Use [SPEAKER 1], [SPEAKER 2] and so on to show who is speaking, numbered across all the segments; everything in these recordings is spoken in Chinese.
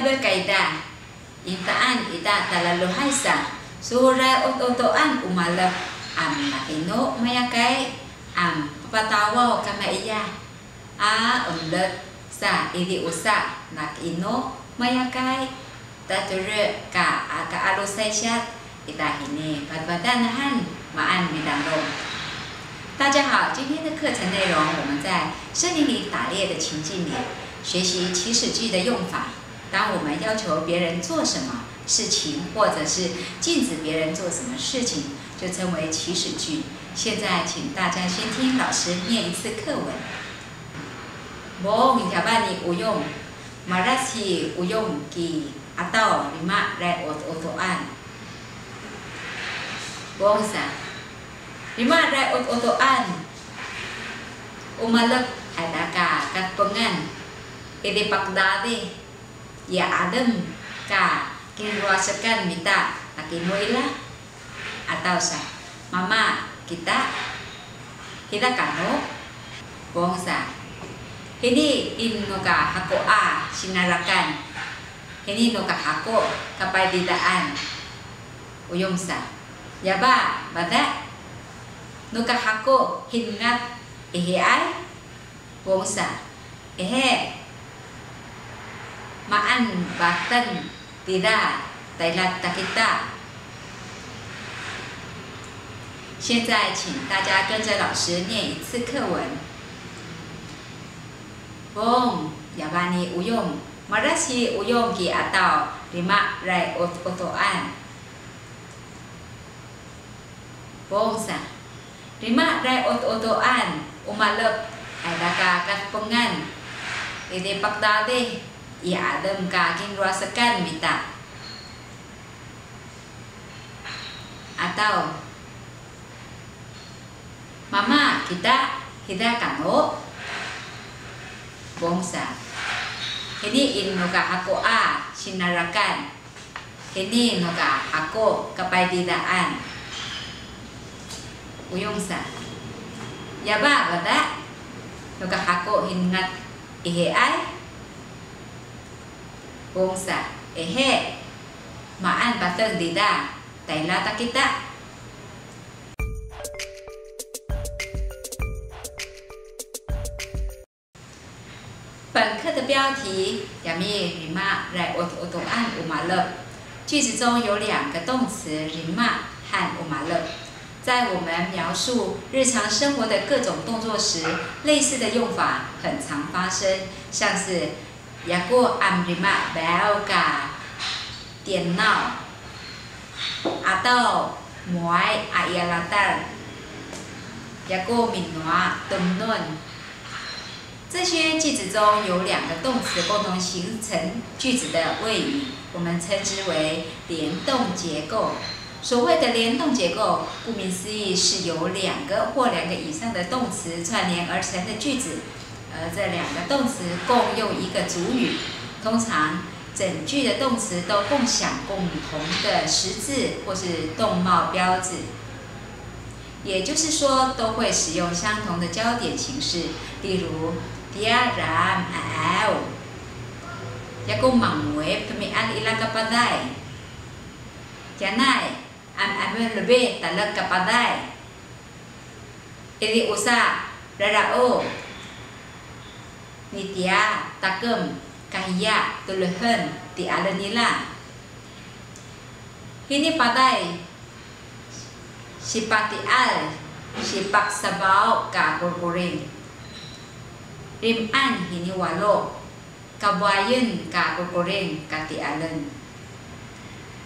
[SPEAKER 1] Rio tabe kaida. Intaan ita talalu haisa. Sura ototoan umalap am makino mayakai am patawa kama iya. A umlet sa ili usa nakino mayakai tature ka ka alusaisyat ita hini padwadanahan ma'an midangro. 大家好，今天的课程内容，我们在森林里打猎的情境里学习祈使句的用法。当我们要求别人做什么事情，或者是禁止别人做什么事情，就称为祈使句。现在，请大家先听老师念一次课文。我明天把你无用，马拉西无用给阿道你妈来我我做案。我啥？你妈来我我做案。我马勒海达嘎嘎公安，伊得帕达的。ya adem. Ka. Kiruasakan kita laki muilah atau sa. Mama kita. Kita kano bongsa ini inno ka hako a sinarakan. Ini no ka hako kapaiditaan uyong sa. Yaba bata no ka hako hingat ihiay bongsa ehe maan bahkan tida taylat takita。现在，请大家跟着老师念一次课文。Om yavani uyom marasi uyom ki atau lima rai otoan Om sa lima rai otoan umalep, adaka kat pengan, ide pakdade, Ya, Ia adem kaking ruasakan. Atau Mama kita hidakan o oh, bongsa. Ini inuka aku a sinarakan. Ini inuka aku kepaididaan. Uyungsa. Ya ba, bata? Nuka aku hingat ihe ay. Bongsa. Ehe maan batang dida. Taila takita 本课的标题亚米林玛来我我懂按乌马勒，句子中有两个动词林玛和乌马勒，在我们描述日常生活的各种动作时，类似的用法很常发生，像是 Yaku amrima belga 电脑，atau muai ayalatar Yaku minua tumnun。这些句子中有两个动词共同形成句子的谓语，我们称之为联动结构。所谓的联动结构，顾名思义是由两个或两个以上的动词串联而成的句子。而这两个动词共用一个主语，通常整句的动词都共享共同的实质或是动貌标志，也就是说都会使用相同的焦点形式。例如，dia ra am al，ya ko mangwe pemian ila kepadai，janai am am lebih talak kepadai，ini usa rarao。Nitya, Takem, Kahya, Tuluhan, di Alanila. Ini padai Sipati al, Sipak sabau ka kurkuring. Rim an hini walo, Kabuayen ka kurkuring kati alen.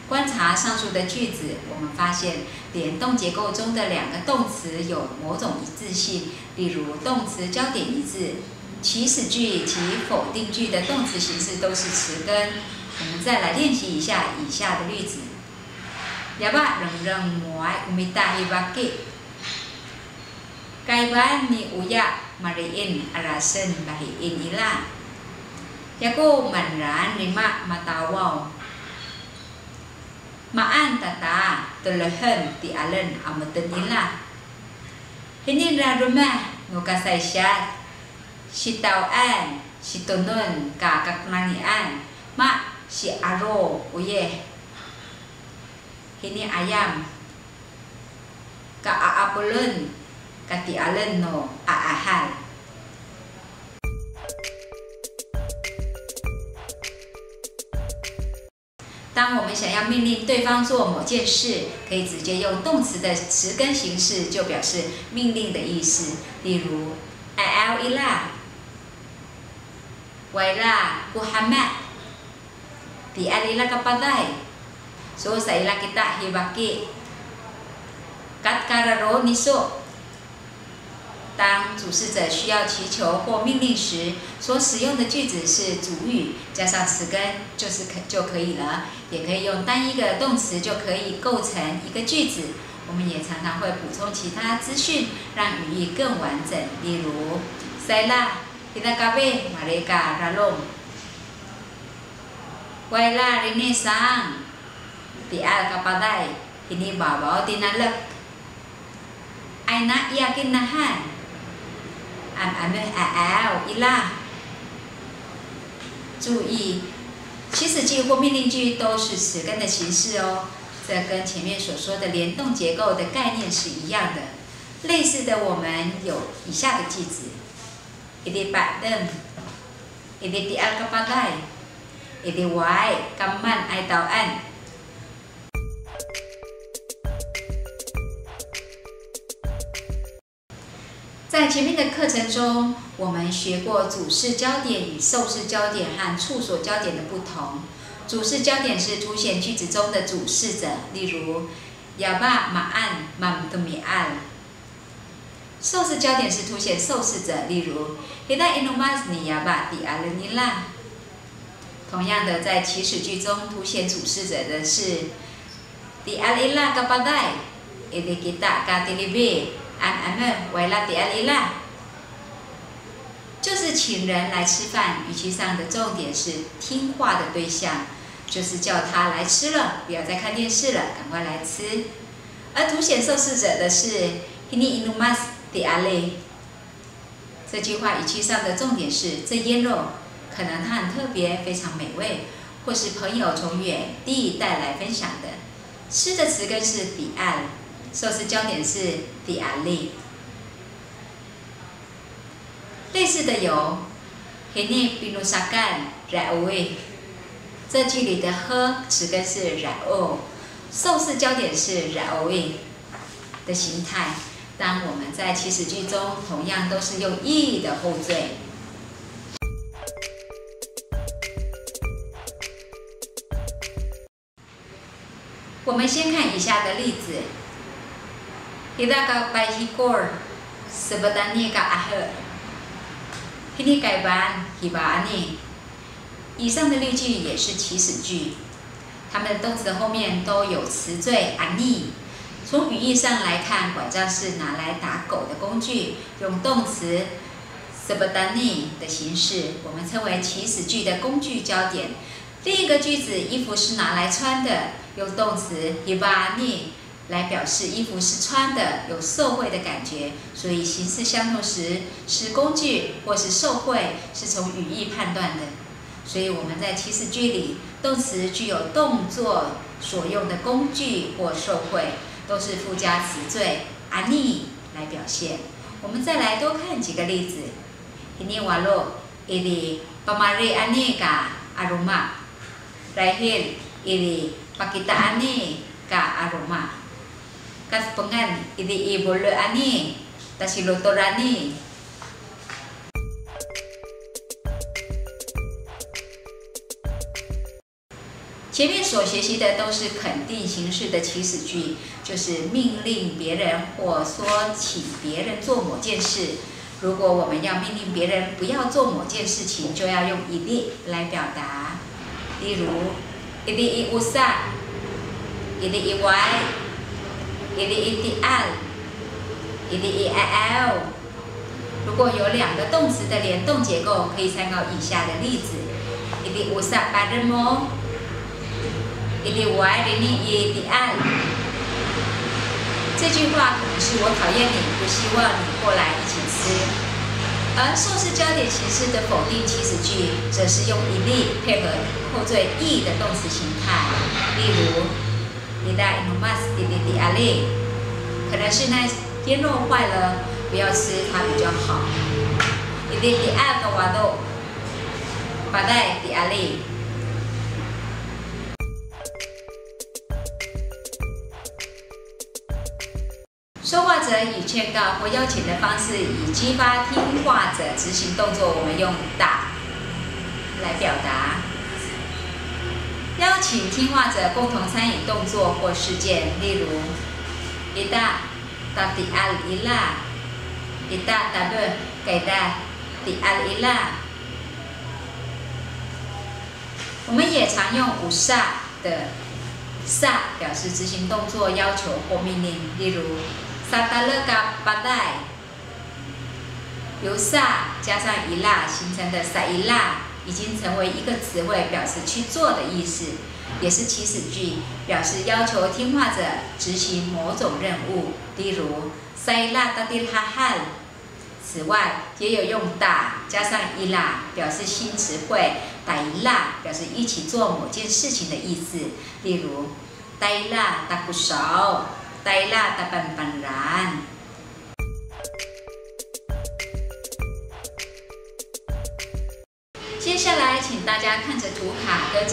[SPEAKER 1] 观察上述的句子，我们发现联动结构中的两个动词有某种一致性，例如动词焦点一致。祈使句及否定句的动词形式都是词根。我们再来练习一下以下的例子。Ya ba reng reng muai umita ibaki. Kaiban ni uya mariin arasen bahiin ila. Yaku manran lima matawau. Maan tata tulehen ti alen amuten ila. Hinin ra rumah ngukasai syat 是到安，是到侬，嘎嘎难安，嘛是阿罗，呜耶。今天阿 ям，嘎阿阿布伦，嘎蒂阿伦诺阿阿汉。当我们想要命令对方做某件事，可以直接用动词的词根形式就表示命令的意思，例如 I'll love。维拉呼哈迈迪阿里拉巴巴来索西拉给达黑娃给嘎嘎拉罗米索当主事者需要祈求或命令时所使用的句子是主语加上词根就是可就可以了也可以用单一的动词就可以构成一个句子我们也常常会补充其他资讯让语义更完整例如塞拉 kabe mereka dalam. Wala ini sang dia kepada ini bawa dinalek. Aina yakin nahan. 俺俺们哎哎伊拉，注意，祈使句或命令句都是词根的形式哦。这跟前面所说的联动结构的概念是一样的。类似的，我们有以下的句子 iti paten iti ti iti way 在前面的课程中，我们学过主视焦点与受视焦点和处所焦点的不同。主视焦点是凸显句子中的主视者，例如“亚爸马安满都米安”。受事焦点是凸显受事者，例如 Hida inumas ni yaba di al ni la。同样的，在祈使句中凸显主事者的是 di al ila kapadai edi kita katilibi。安安们为了第二里啦，就是请人来吃饭，语气上的重点是听话的对象，就是叫他来吃了，不要再看电视了，赶快来吃。而凸显受试者的是 Hini inumas di ale。这句话语气上的重点是这腌肉可能它很特别，非常美味，或是朋友从远地带来分享的。吃的词根是 di al。受事焦点是 the ali。类似的有，Hinibinusa gan raoe。这句里的呵词根是 rao，受事焦点是 raoe 的形态。当我们在祈使句中，同样都是用 e 的后缀。我们先看以下的例子。Kita ka pahikor sebenarnya ka akhir. Ini kaiban hiba ani. 以上的例句也是祈使句，它们的动词后面都有词缀 ani。从语义上来看，拐杖是拿来打狗的工具，用动词 sebenarnya 的形式，我们称为祈使句的工具焦点。另一个句子，衣服是拿来穿的，用动词 hiba ani。来表示衣服是穿的，有受贿的感觉，所以形式相同时是工具或是受贿，是从语义判断的。所以我们在祈使句里，动词具有动作所用的工具或受贿，都是附加词缀 ani 来表现。我们再来多看几个例子。Ini walau ini pemari ani ka aroma, lahir ini pakita ani ka aroma. kas pengan ini ibu le ani tasilotorani 前面所学习的都是肯定形式的祈使句，就是命令别人或说请别人做某件事。如果我们要命令别人不要做某件事情，就要用一例来表达。例如，一例一乌萨，一例一歪。ini ideal ini ial 如果有两个动词的联动结构，可以参考以下的例子：i 定 i u s a b a r e m o：ini usah padamu ini why ini ideal 这句话可能是我讨厌你，不希望你过来一起吃。而受式焦点形式的否定祈使句，则是用一例配合后缀 e 的动词形态。例如，ida inomas di di di ali，可能是那腌肉坏了，不要吃它比较好。di di di al kawado pada di ali。说话者以劝告或邀请的方式，以激发听话者执行动作。我们用打来表达，邀请听话者共同参与动作或事件。例如，伊达达迪阿伊拉，伊达达布给达迪阿伊拉。我们也常用五萨的萨表示执行动作、要求或命令。例如。萨达勒嘎巴代，由萨加上伊拉形成的萨伊拉，已经成为一个词汇，表示去做的意思，也是祈使句，表示要求听话者执行某种任务。例如，萨伊拉达迪哈汉。此外，也有用打加上伊拉表示新词汇，打伊拉表示一起做某件事情的意思。例如，打伊拉打鼓手。带啦大笨笨人。接下来，请大家看着图卡，跟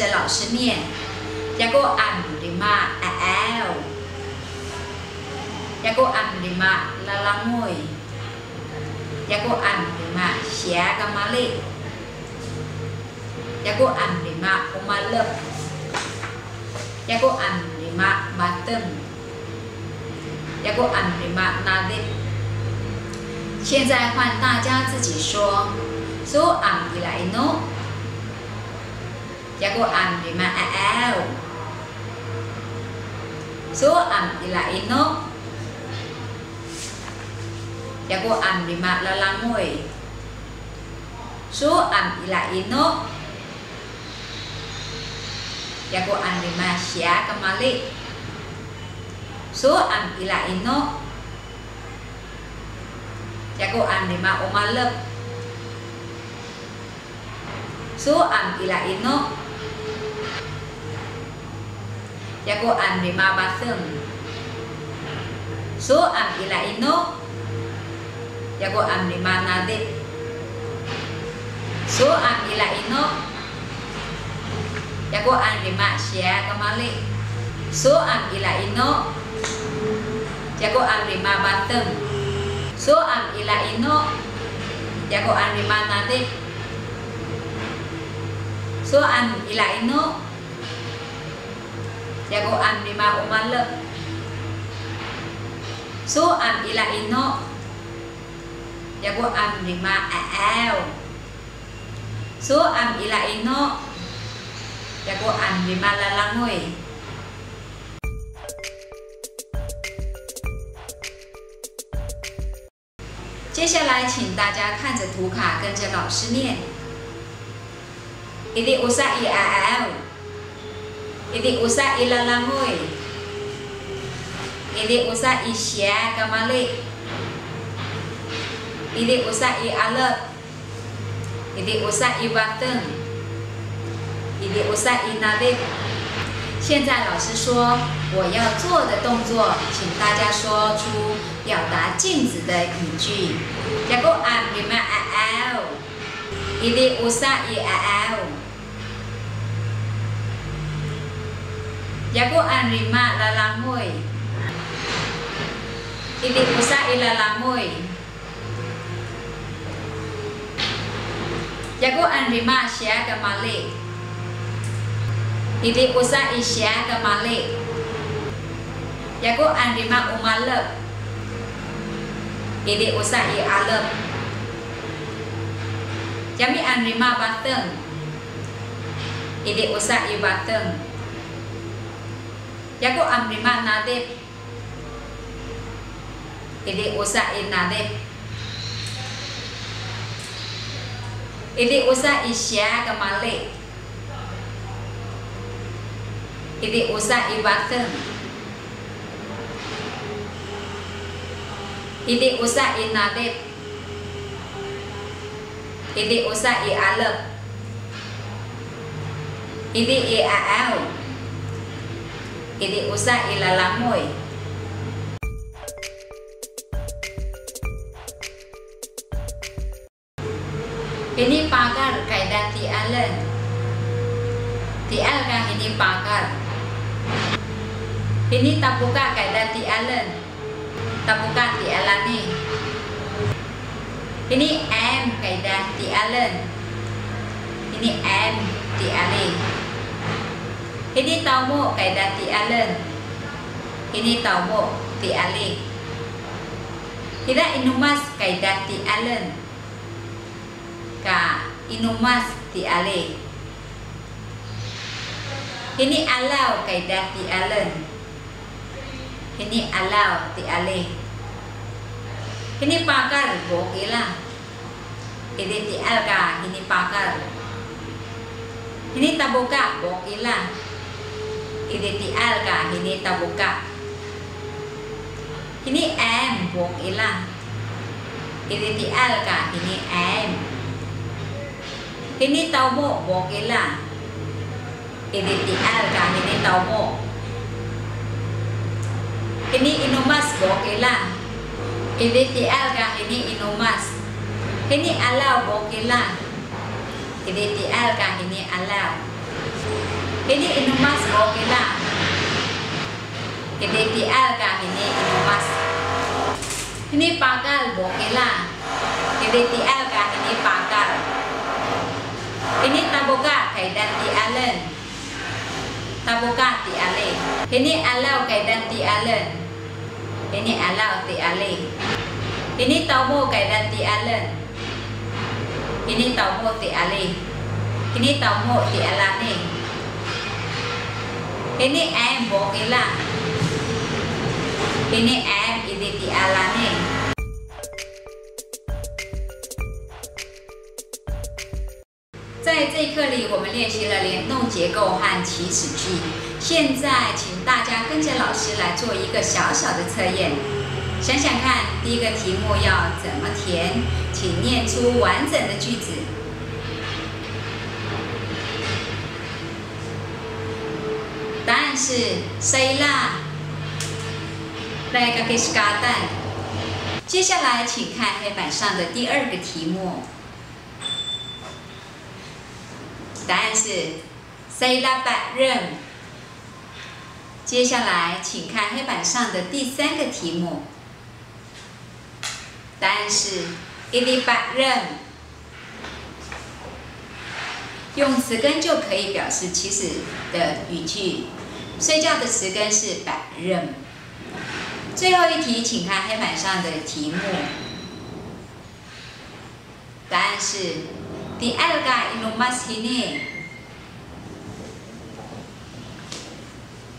[SPEAKER 1] 一个暗里嘛，l。一个暗里嘛，啦啦妹。一个暗里嘛，写个嘛哩。一个暗里嘛，我嘛乐。一个暗里嘛，马登。要过安里嘛那里？现在换大家自己说，说安里来喏。要过安里嘛 l，说安里来喏。要过安里嘛拉拉妹，说安里来喏。要过安里嘛下个嘛哩？So am ila ino. Jago am lima umalep So am ila ino. Jago am lima basem So am ila ino. Jago am lima nadip So am ila ino. Jago am lima sia kemali So am ila ino Jago am lima bateng. So am ila ino. Jago am lima nadip. So am ila ino. Jago am lima umalep. So am ila ino. Jago am lima al. So am ila ino. Jago am lima lalangoy. 接下来，请大家看着图卡，跟着老师念。Ini usah i al. Ini usah i lalangoy. Ini usah i sia kamali. Ini usah i alat. Ini usah i b a t e n Ini usah i nadip. 现在老师说我要做的动作，请大家说出表达禁止的语句。要个按里面 l，一定五三一 l。要个按里面啦啦妹，一定五三一啦啦妹。要个按里面写个嘛哩。Hindi usah isya kembali. Yaku andima umalep. Hindi usah i alep. Jami andima bateng. Hindi usah i bateng. Yaku andima nadip. Hindi usah i nadip. Hindi usah isya kembali. Hindi usah ibaten. Hindi usah inadip. Ini usah i alep. Ini i aau. Ini usah i lalamoy. Ini pagar kaidah ti alen. Ti al kah ini pagar. Ini tabuka kaidah ti alen. Tabuka ti alani. Ini M kaidah ti alen. Ini M ti ali. Ini taumo kaidah ti alen. Ini taumo ti ali. Kita inumas kaidah ti alen. Ka inumas ti ali. Ini alau kaidah ti alen. Ini alau ti ali. Ini pakar bokila. Ini ti alga, ini pakar. Ini tabuka bokila. Ini ti alga, ini tabuka. Ini M bokila. Ini ti alga, ini M. Ini taumo bokila. Ini ti alga, ini taumo. Ini inumas bokila. Ini ti alga, ini inumas. Ini alau bokila. Ini ti alga, ini alau. Ini inumas bokila. Ini ti alga, ini inumas. Ini pagal bokila. Ini ti alga, ini pagal. Ini tabuka kaidan ti alen. Tabuka ti ale. Ini alau kaidan ti alen. Ini alau ti ale. Ini taumo kaidan ti alen. Ini taumo ti ale. Ini taumo ti alane. Ini em bokila. Ini em ini ti alane. 课里，我们练习了联动结构和祈使句。现在，请大家跟着老师来做一个小小的测验。想想看，第一个题目要怎么填？请念出完整的句子。答案是 “say la”。来个 kiss 嘎蛋。接下来，请看黑板上的第二个题目。答案是 “say la ba rem”。接下来，请看黑板上的第三个题目。答案是 “ili ba rem”。用词根就可以表示起始的语句。睡觉的词根是 ba rem。最后一题，请看黑板上的题目。答案是 “di alga inumas hini”。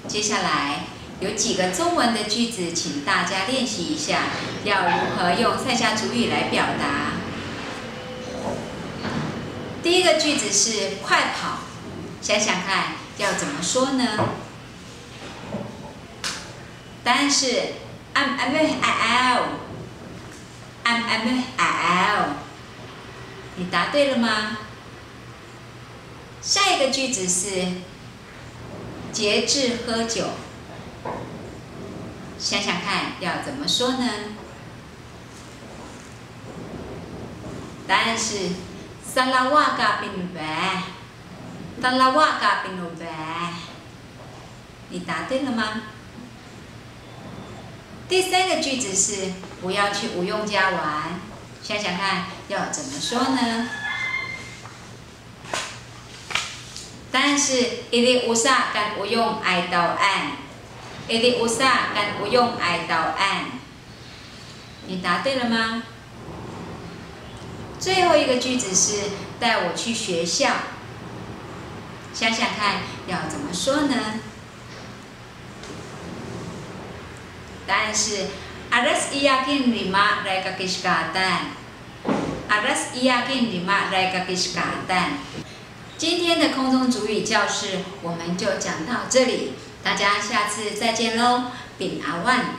[SPEAKER 1] 接下来有几个中文的句子，请大家练习一下，要如何用塞夏主语来表达。第一个句子是“快跑”，想想看要怎么说呢？答案是 “I'm I'm I'll I'm I'm I'll”。你答对了吗？下一个句子是。节制喝酒，想想看要怎么说呢？答案是萨拉瓦嘎比努白，萨拉瓦嘎比努白。你答对了吗？第三个句子是不要去无用家玩，想想看要怎么说呢？答案是 “ini usah kan uyung ai tau an”，“ini usah kan uyung ai tau an”。你答对了吗？最后一个句子是“带我去学校”，想想看要怎么说呢？答案是 “aras iyakin lima rai 阿拉斯伊亚根尼玛莱格比斯卡丹。今天的空中主语教室我们就讲到这里，大家下次再见喽，丙阿万。